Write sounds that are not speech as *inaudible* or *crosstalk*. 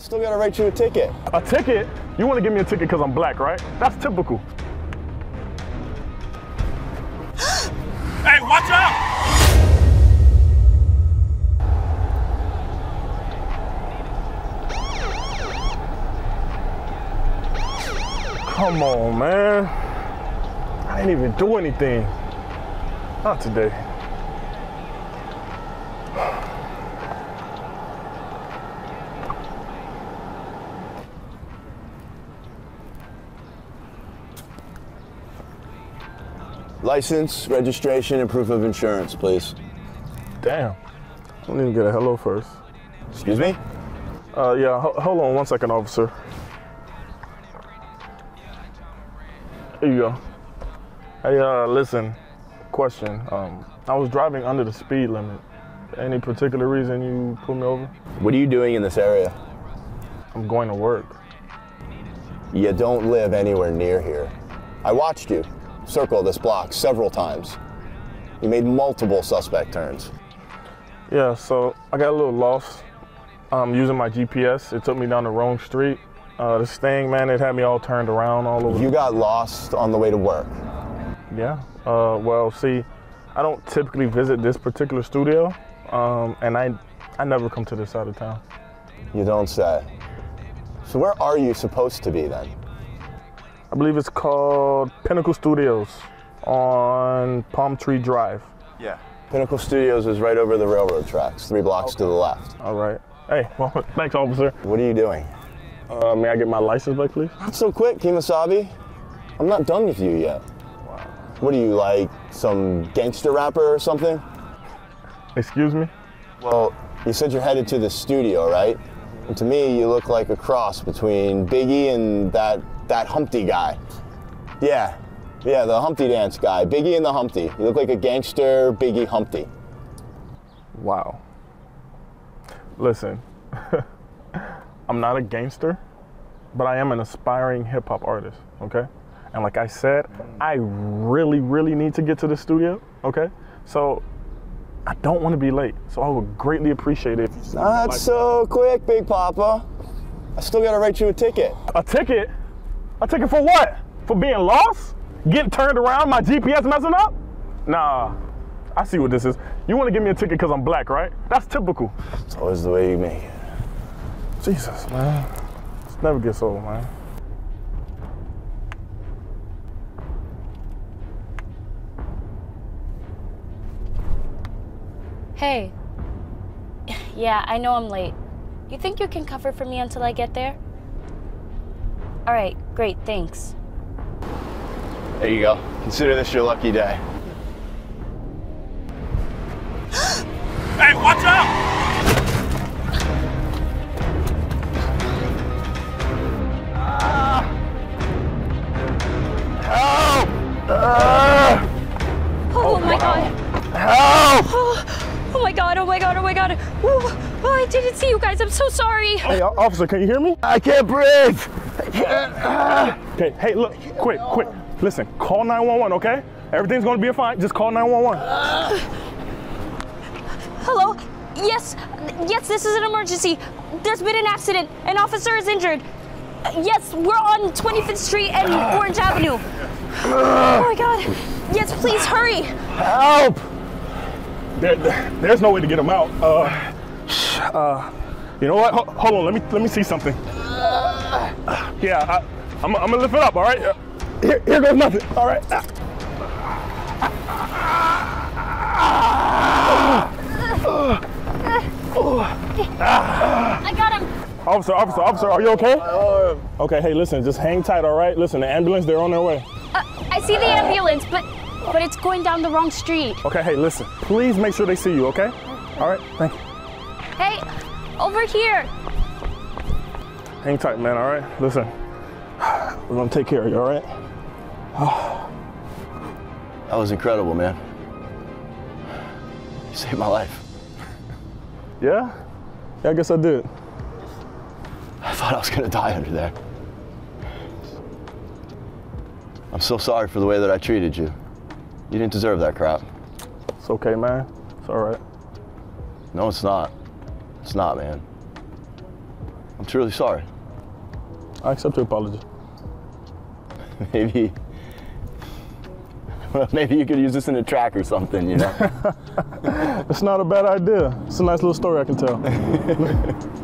Still gotta write you a ticket. A ticket? You want to give me a ticket because I'm black, right? That's typical. *gasps* Hey, watch out! Come on, man. I didn't even do anything. Not today. License, registration, and proof of insurance, please. Damn. I don't even get a hello first. Excuse me? Uh, yeah, ho- hold on one second, officer. Here you go. Hey, uh, listen, question. Um, I was driving under the speed limit. Any particular reason you pulled me over? What are you doing in this area? I'm going to work. You don't live anywhere near here. I watched you circle this block several times. You made multiple suspect turns. Yeah, so I got a little lost um, using my GPS. It took me down the wrong street. Uh, this thing, man, it had me all turned around all over. You got lost on the way to work. Yeah. Uh, well, see, I don't typically visit this particular studio, um, and I, I never come to this side of town. You don't say. So where are you supposed to be then? I believe it's called Pinnacle Studios on Palm Tree Drive. Yeah. Pinnacle Studios is right over the railroad tracks, three blocks to the left. All right. Hey, *laughs* well, thanks, officer. What are you doing? Uh, may I get my license back, please? Not so quick, Kemosabe. I'm not done with you yet. Wow. What are you, like some gangster rapper or something? Excuse me? Well, you said you're headed to the studio, right? And to me, you look like a cross between Biggie and that that Humpty guy. Yeah, yeah, the Humpty Dance guy, Biggie and the Humpty. You look like a gangster Biggie Humpty. Wow. Listen, *laughs* I'm not a gangster, but I am an aspiring hip hop artist, okay? And like I said, I really, really need to get to the studio, okay? So I don't want to be late. So I would greatly appreciate it. Not so quick, Big Papa. I still gotta write you a ticket. A ticket? A ticket for what? For being lost? Getting turned around? My GPS messing up? Nah. I see what this is. You want to give me a ticket because I'm black, right? That's typical. It's always the way you make it. Jesus, man. This never gets old, man. Hey. *laughs* Yeah, I know I'm late. You think you can cover for me until I get there? All right, great, thanks. There you go. Consider this your lucky day. *gasps* Hey, watch out! Ah! Oh, my god. Help! Oh, oh my god, oh my god, oh my god. Ooh, oh, I didn't see you guys. I'm so sorry. Hey, officer, can you hear me? I can't breathe. Okay, hey, look, quick, quick. Listen, call 911, okay? Everything's gonna be fine. Just call 911. Hello? Yes, yes, this is an emergency. There's been an accident. An officer is injured. Yes, we're on 25th Street and Orange Avenue. Oh my god. Yes, please hurry. Help! There, there- there's no way to get him out. Uh, uh, you know what? Ho- hold on, let me let me see something. Yeah, I, I'm, I'm gonna lift it up. All right. Here, here goes nothing. All right. I got him. Officer, officer, officer, are you okay? Okay, hey, listen, just hang tight, all right? Listen, the ambulance, they're on their way. Uh, I see the ambulance, but but it's going down the wrong street. Okay, hey, listen, please make sure they see you, okay? All right, thank you. Hey, over here. Hang tight, man, all right? Listen, we're gonna take care of you, all right? That was incredible, man. You saved my life. Yeah? Yeah, I guess I did. I thought I was gonna die under there. I'm so sorry for the way that I treated you. You didn't deserve that crap. It's okay, man. It's all right. No, it's not. It's not, man. I'm truly sorry. I accept your apology. *laughs* Maybe. Maybe you could use this in a track or something, you know? *laughs* It's not a bad idea. It's a nice little story I can tell. *laughs*